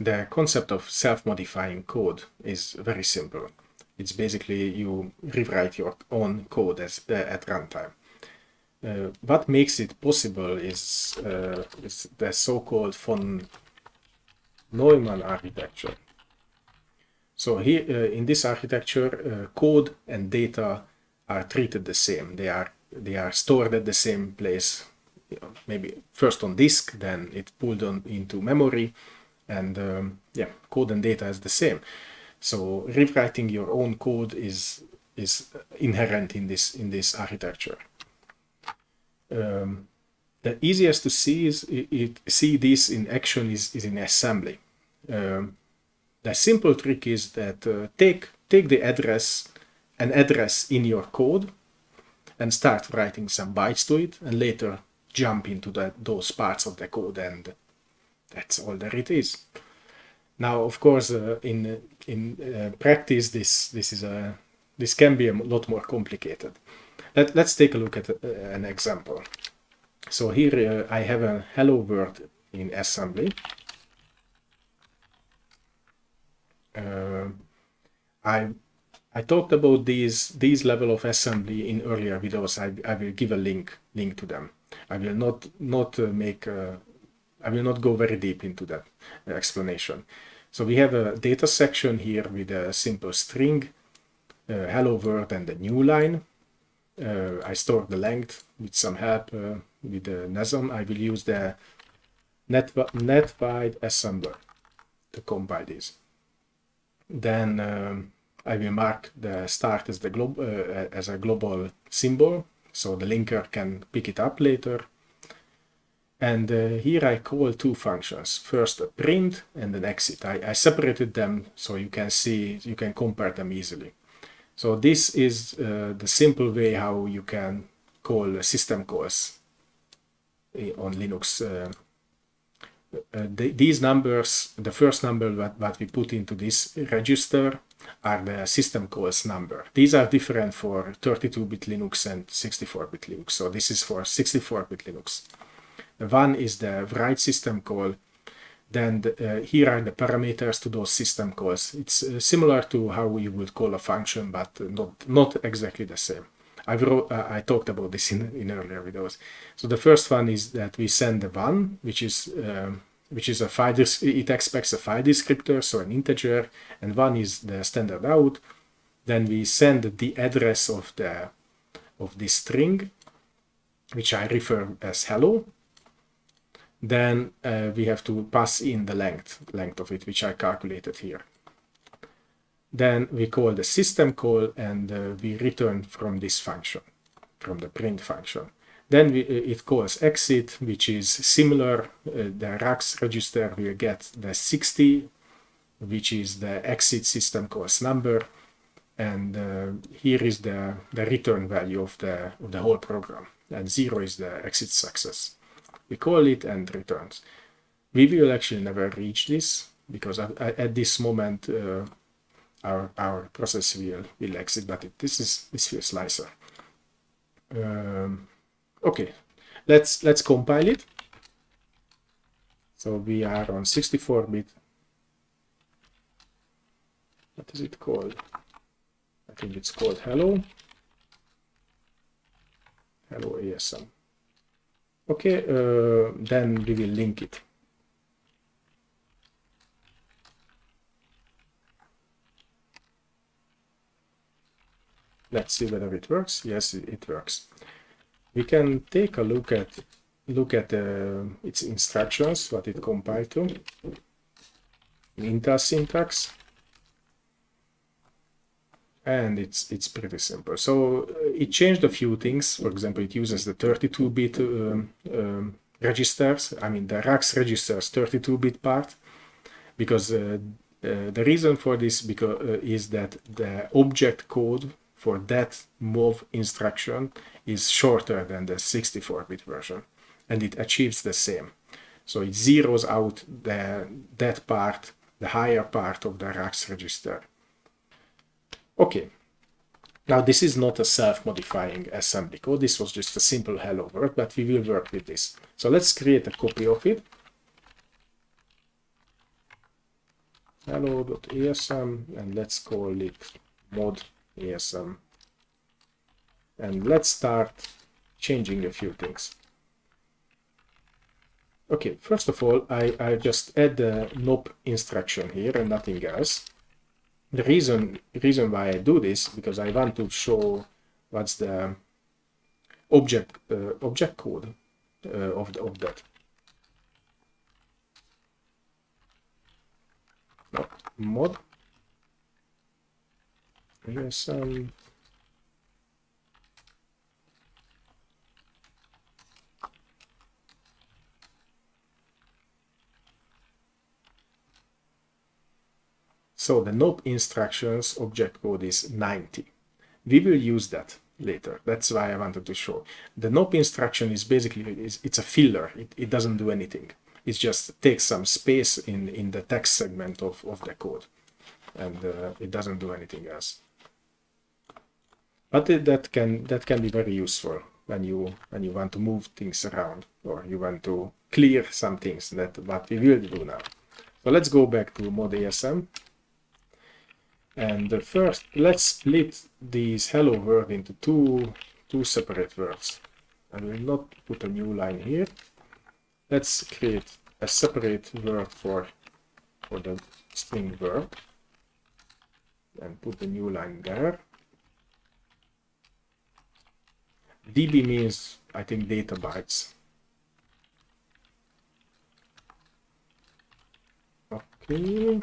the concept of self-modifying code is very simple. It's basically you rewrite your own code as, uh, at runtime. Uh, what makes it possible is, uh, is the so-called von Neumann architecture. So here uh, in this architecture, uh, code and data are treated the same. They are they are stored at the same place. You know, maybe first on disk, then it pulled on into memory, and um, yeah, code and data is the same. So rewriting your own code is is inherent in this in this architecture. Um, the easiest to see is it, it, see this in action is, is in assembly. Um, the simple trick is that uh, take take the address an address in your code and start writing some bytes to it and later jump into that, those parts of the code and that's all there it is. Now, of course, uh, in in uh, practice, this this is a this can be a lot more complicated. Let, let's take a look at uh, an example. So here uh, I have a hello world in assembly. I I talked about these these level of assembly in earlier videos. I, I will give a link link to them. I will not not uh, make I will not go very deep into that explanation. So we have a data section here with a simple string, uh, hello world and a new line. Uh, I store the length with some help uh, with the NASM. I will use the net, netwide assembler to compile this. Then um, I will mark the start as the uh, as a global symbol, so the linker can pick it up later. And uh, here I call two functions. First a print and an exit. I, I, separated them so you can see, you can compare them easily. So this is uh, the simple way how you can call system calls on Linux. Uh, uh, the, these numbers, the first number that, that we put into this register are the system calls number. These are different for 32-bit Linux and 64-bit Linux. So this is for 64-bit Linux. One is the write system call. Then the, uh, here are the parameters to those system calls. It's uh, similar to how you would call a function, but not, not exactly the same. I wrote, uh, I talked about this in, in earlier videos. So the first one is that we send the one, which is um, which is a file. It expects a file descriptor, so an integer, and one is the standard out. Then we send the address of the of this string, which I refer as hello. Then uh, we have to pass in the length length of it, which I calculated here. Then we call the system call and uh, we return from this function, from the print function. Then we, uh, it calls exit, which is similar. Uh, the RAX register will get the 60, which is the exit system calls number. And uh, here is the, the return value of the, of the whole program. And zero is the exit success. We call it and returns. We will actually never reach this because at, at this moment uh, our our process will will exit but it, this is this feels nicer. Um, okay let's let's compile it. So we are on 64 bit. What is it called? I think it's called hello. Hello asm okay uh, then we will link it Let's see whether it works. Yes, it works. We can take a look at look at uh, its instructions, what it compiled to. Intel syntax. And it's it's pretty simple. So uh, it changed a few things. For example, it uses the 32-bit um, um, registers. I mean, the RAX registers 32-bit part because uh, uh, the reason for this because uh, is that the object code for that move instruction is shorter than the 64-bit version and it achieves the same. So it zeroes out the, that part, the higher part of the RAX register. Okay, now this is not a self-modifying assembly code, this was just a simple hello world, but we will work with this. So let's create a copy of it. hello.asm and let's call it mod asm and let's start changing a few things. Okay first of all i i just add the nop instruction here and nothing else the reason reason why i do this because i want to show what's the object uh, object code uh, of, the, of that. No, mod. Here's um So the nop instructions object code is 90. We will use that later. That's why I wanted to show. The nop instruction is basically, it's a filler. It, it doesn't do anything. It just takes some space in, in the text segment of, of the code. And uh, it doesn't do anything else but that can that can be very useful when you when you want to move things around or you want to clear some things that what we will do now so let's go back to mod asm and first let's split these hello world into two two separate words i will not put a new line here let's create a separate word for for the string word and put the new line there dB means, I think, data bytes. Okay.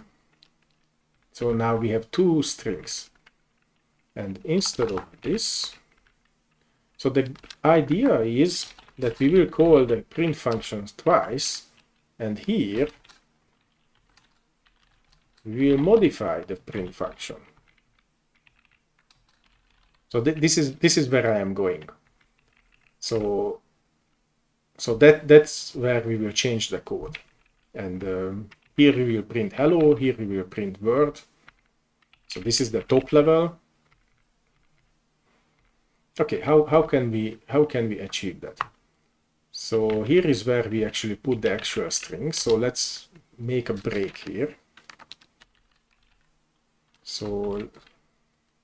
So now we have two strings. And instead of this, so the idea is that we will call the print functions twice. And here, we will modify the print function. So th this is this is where I am going. So, so that that's where we will change the code. And um, here we will print hello, here we will print word. So this is the top level. Okay, how, how can we how can we achieve that? So here is where we actually put the actual string. So let's make a break here. So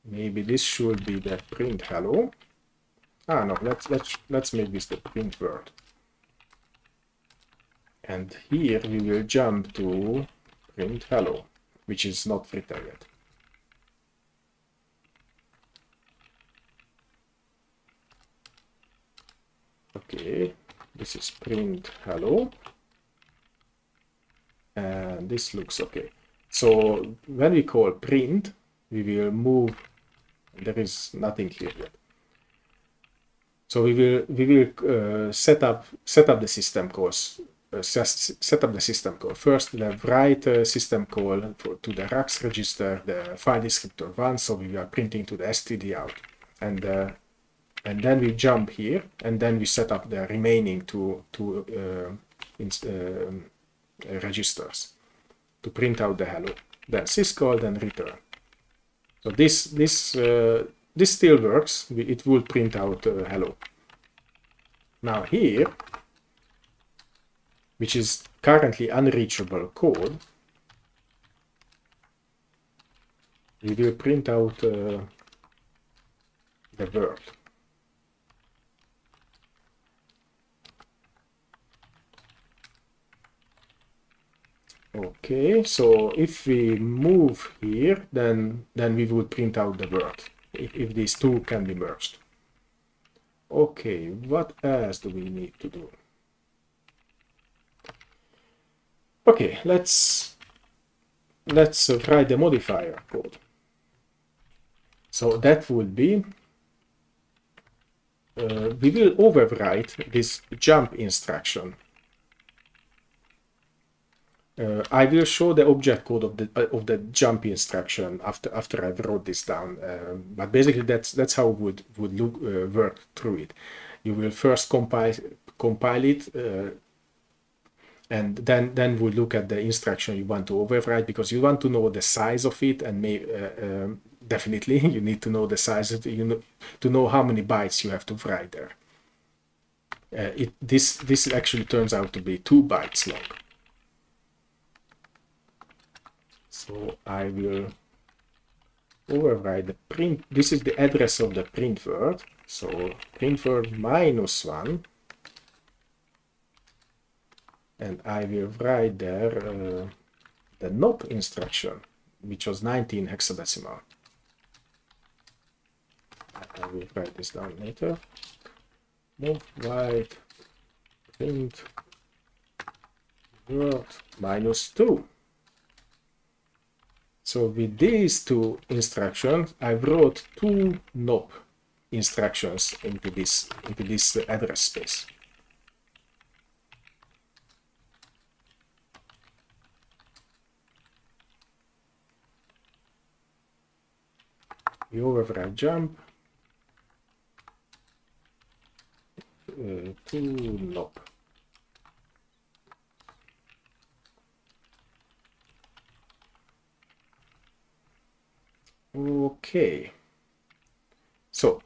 maybe this should be the print hello. Ah, no, let's, let's, let's make this the print word. And here we will jump to print hello, which is not written yet. Okay, this is print hello. And this looks okay. So when we call print, we will move, there is nothing here yet. So we will we will uh, set up set up the system calls. Uh, set up the system call. First, the write uh, system call for, to the RAX register, the file descriptor one. So we are printing to the std out, and uh, and then we jump here, and then we set up the remaining two two uh, um, registers to print out the hello. Then syscall, then return. So this this this still works. It will print out hello. Now here, which is currently unreachable code, we will print out uh, the world. Okay, so if we move here, then then we would print out the word if, if these two can be merged. Okay, what else do we need to do? Okay, let's let's write the modifier code. So that would be uh, we will overwrite this jump instruction uh, I will show the object code of the uh, of the jump instruction after after I've wrote this down. Uh, but basically, that's that's how would would look uh, work through it. You will first compile compile it, uh, and then then we look at the instruction you want to overwrite because you want to know the size of it, and may uh, um, definitely you need to know the size of it, you know to know how many bytes you have to write there. it this this actually turns out to be two bytes long. So I will overwrite the print. This is the address of the print word. So print word minus one. And I will write there uh, the NOP instruction, which was 19 hexadecimal. I will write this down later. Move white print word minus 2. So with these two instructions, I wrote two NOP instructions into this into this address space. Override jump uh, to NOP. Okay. So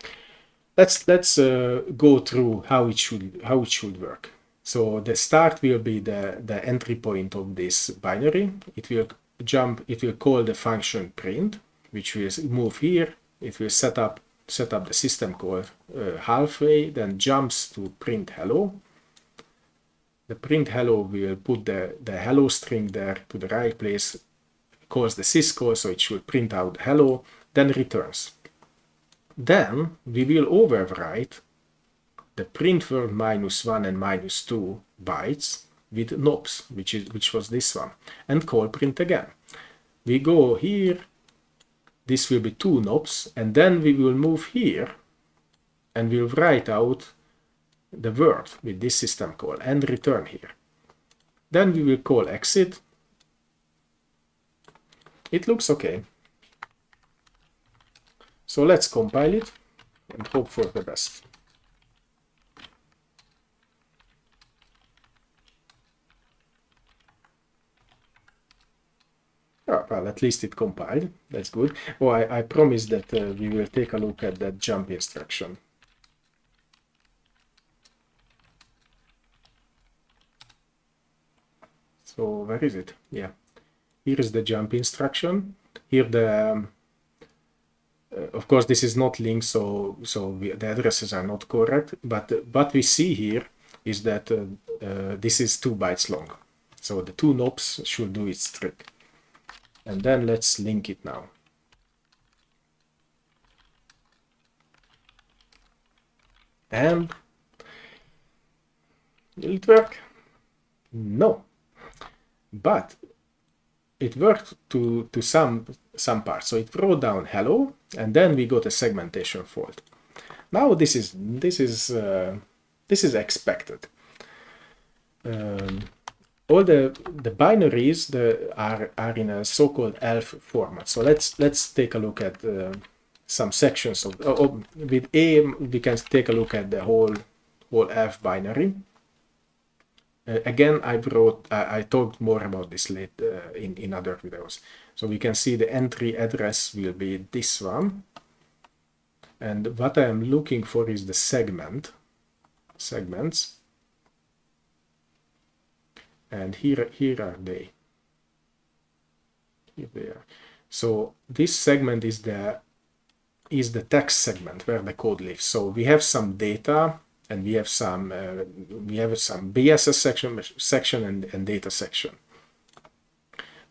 let's let's uh, go through how it should how it should work. So the start will be the the entry point of this binary. It will jump. It will call the function print, which will move here. It will set up set up the system call uh, halfway, then jumps to print hello. The print hello will put the the hello string there to the right place calls the syscall, so it should print out hello, then returns. Then we will overwrite the print word minus 1 and minus 2 bytes with nops, which, is, which was this one, and call print again. We go here, this will be two nops and then we will move here, and we'll write out the word with this system call and return here. Then we will call exit, it looks okay. So let's compile it and hope for the best. Oh, well, at least it compiled. That's good. Oh, I, I promise that uh, we will take a look at that jump instruction. So where is it? Yeah. Here is the jump instruction. Here the, um, uh, of course, this is not linked, so so we, the addresses are not correct. But uh, what we see here is that uh, uh, this is two bytes long. So the two nops should do its trick. And then let's link it now. And will it work? No. But it worked to to some some parts. So it wrote down hello, and then we got a segmentation fault. Now this is this is uh, this is expected. Um, all the the binaries the, are are in a so-called ELF format. So let's let's take a look at uh, some sections of oh, with A. We can take a look at the whole whole ELF binary. Uh, again, I wrote, I, I talked more about this later uh, in, in other videos. So we can see the entry address will be this one. And what I am looking for is the segment, segments. And here, here are they. Here they are. So this segment is the is the text segment where the code lives. So we have some data and we have some uh, we have some BSS section section and, and data section.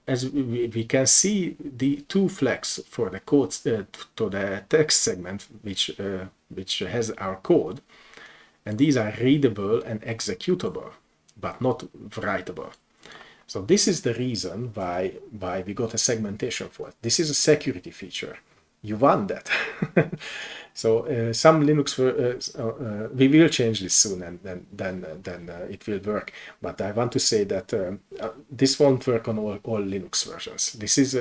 As we, we can see the two flags for the code uh, to the text segment which uh, which has our code and these are readable and executable but not writable. So this is the reason why why we got a segmentation fault. This is a security feature. You want that. So uh, some Linux, uh, uh, we will change this soon, and then then then it will work. But I want to say that um, this won't work on all, all Linux versions. This is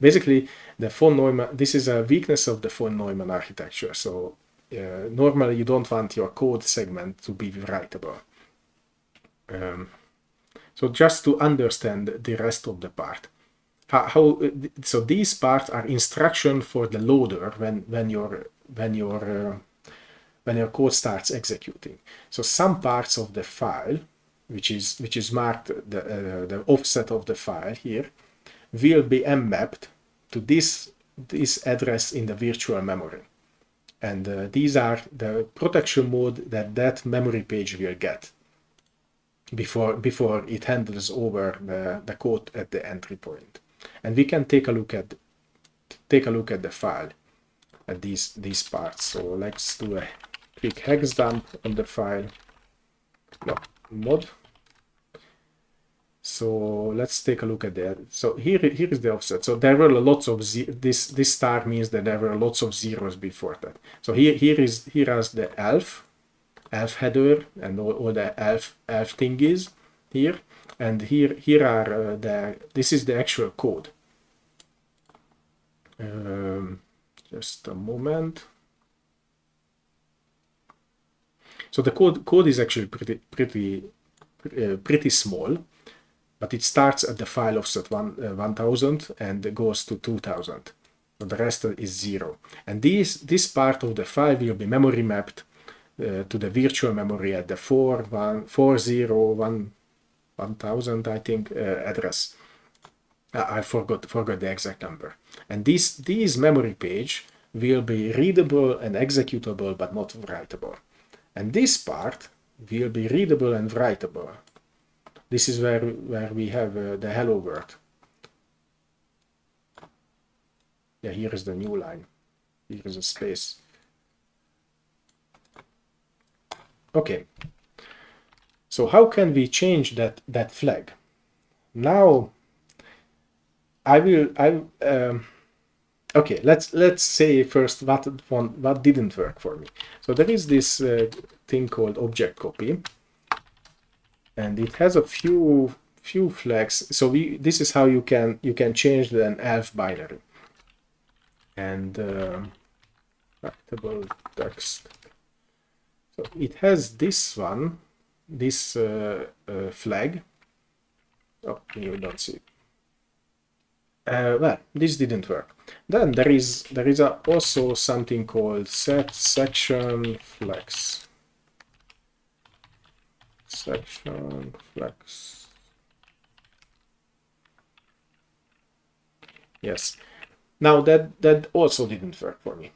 basically the von Neumann. This is a weakness of the von Neumann architecture. So normally you don't want your code segment to be writable. Um, so just to understand the rest of the part how, how so these parts are instruction for the loader when when your when your uh, when your code starts executing. So some parts of the file which is which is marked the uh, the offset of the file here, will be mapped to this this address in the virtual memory. And uh, these are the protection mode that that memory page will get before before it handles over the, the code at the entry point. And we can take a look at take a look at the file at these these parts. So let's do a quick hex dump on the file. No, mod. So let's take a look at that. So here, here is the offset. So there were lots of this this star means that there were lots of zeros before that. So here here is here is the elf elf header and all, all the elf elf thing is here, and here here are uh, the this is the actual code. Um, just a moment. So the code code is actually pretty pretty uh, pretty small, but it starts at the file offset one, uh, 1000 and goes to 2000. So the rest is zero. And this this part of the file will be memory mapped uh, to the virtual memory at the 4, 1, 401 1000 I think uh, address. I forgot forgot the exact number. And this this memory page will be readable and executable but not writable. And this part will be readable and writable. This is where, where we have uh, the hello world. Yeah, here is the new line. Here is a space. Okay. So how can we change that, that flag? Now, I will, I, um, okay let's let's say first what one what didn't work for me. So there is this uh, thing called object copy. And it has a few few flags. So we this is how you can you can change an elf binary. And uh, text so it has this one this uh, uh, flag oh you don't see uh, well this didn't work then there is there is a, also something called set section flags. Section flags. Yes. Now that that also didn't work for me.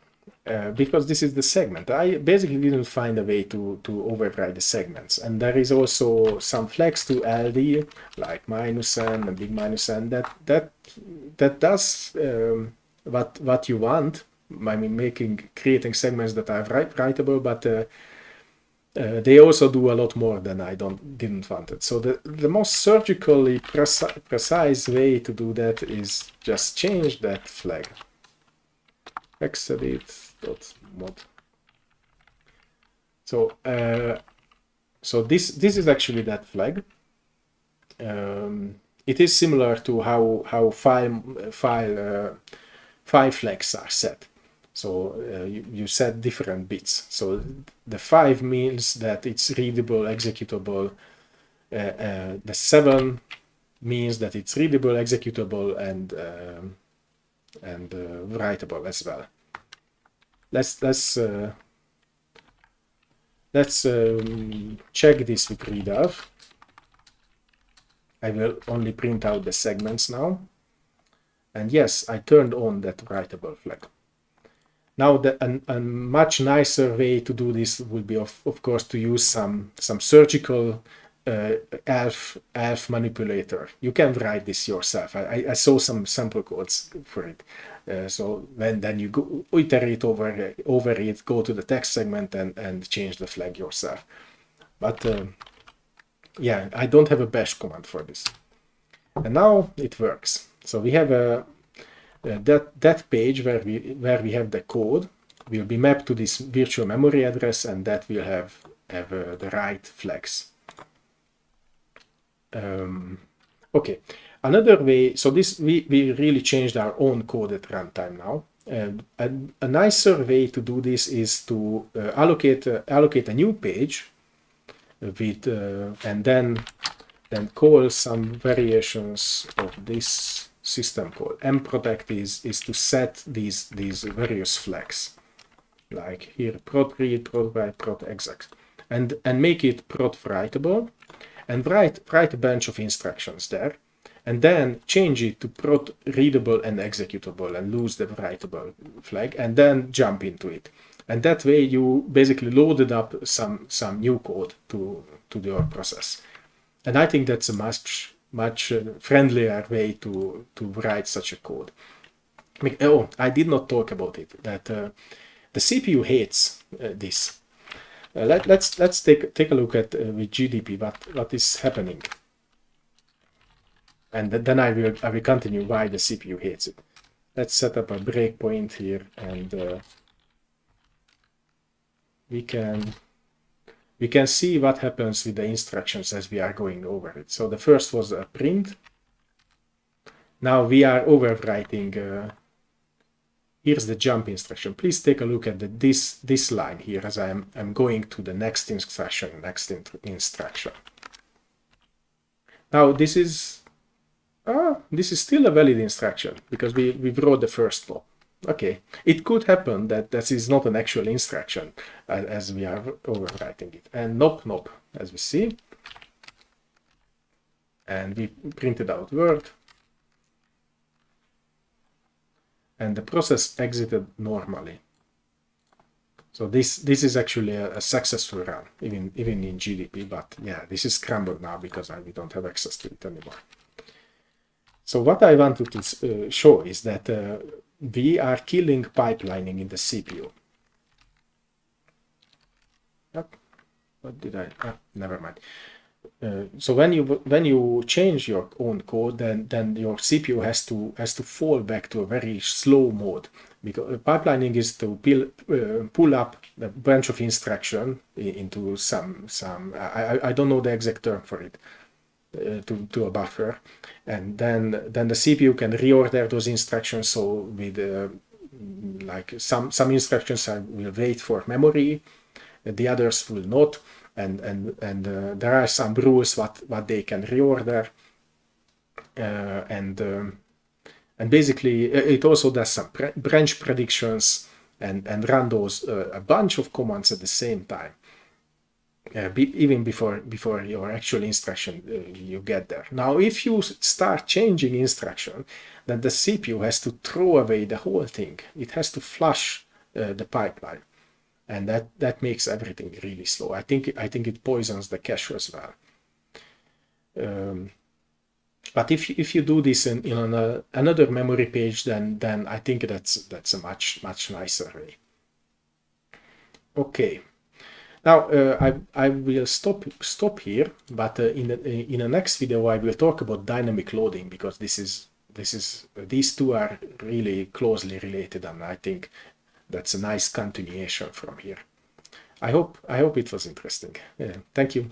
Uh, because this is the segment. I basically didn't find a way to, to override the segments. And there is also some flex to LD, like minus n and big minus n, that, that, that does um, what what you want. I mean, making creating segments that are write, writable, but uh, uh, they also do a lot more than I don't didn't want it. So the the most surgically preci precise way to do that is just change that flag. Mod. So uh, so this this is actually that flag. Um, it is similar to how how file file uh, five flags are set. So uh, you, you set different bits. So the five means that it's readable, executable. Uh, uh, the seven means that it's readable, executable, and um, and uh, writable as well. Let's let's uh, let's um, check this with readelf. I will only print out the segments now. And yes, I turned on that writable flag. Now, the, a, a much nicer way to do this would be, of, of course, to use some, some surgical uh, elf, elf manipulator. You can write this yourself. I, I saw some sample codes for it. Uh, so when then you go, iterate over, over it, go to the text segment and, and change the flag yourself. But uh, yeah, I don't have a bash command for this. And now it works. So we have a uh, that that page where we where we have the code will be mapped to this virtual memory address, and that will have have uh, the right flags. Um, okay, another way. So this we we really changed our own code at runtime now. And a, a nicer way to do this is to uh, allocate uh, allocate a new page with uh, and then then call some variations of this system call. mprotect is, is to set these, these various flags, like here prot read, prot write, prot exec, and, and make it prot writable. And write, write a bunch of instructions there and then change it to prot readable and executable and lose the writable flag and then jump into it. And that way you basically loaded up some, some new code to, to your process. And I think that's a much, much uh, friendlier way to, to write such a code. Oh, I did not talk about it, that uh, the CPU hates uh, this. Uh, let, let's let's take take a look at uh, with GDB what what is happening, and then I will I will continue why the CPU hates it. Let's set up a breakpoint here, and uh, we can we can see what happens with the instructions as we are going over it. So the first was a print. Now we are overwriting uh, here's the jump instruction. Please take a look at the, this, this line here as I'm, I'm going to the next instruction, next in, instruction. Now this is, uh, this is still a valid instruction because we, we wrote the first law. Okay, it could happen that this is not an actual instruction as, as we are overwriting it. And nope, nope, as we see. And we printed out Word. And the process exited normally. So this this is actually a, a, successful run, even even in GDB. But yeah, this is scrambled now because I, we don't have access to it anymore. So what I wanted to uh, show is that uh, we are killing pipelining in the CPU. Yep. What did I? Ah, never mind. Uh, so when you when you change your own code, then then your CPU has to has to fall back to a very slow mode. Because uh, pipelining is to pull, uh, pull up a bunch of instruction into some some I, I don't know the exact term for it uh, to to a buffer, and then then the CPU can reorder those instructions. So with like some some instructions will wait for memory, the others will not and and and uh, there are some rules what what they can reorder uh, and um, and basically it also does some pre branch predictions and and run those uh, a bunch of commands at the same time uh, be, even before before your actual instruction uh, you get there. Now if you start changing instruction then the cpu has to throw away the whole thing. It has to flush uh, the pipeline and that that makes everything really slow. I think I think it poisons the cache as well. Um, but if if you do this in, in a, another memory page, then then I think that's that's a much much nicer way. Okay. Now uh, I I will stop stop here, but uh, in the, in the next video I will talk about dynamic loading because this is this is these two are really closely related, and I think that's a nice continuation from here. I hope I hope it was interesting. Yeah, thank you.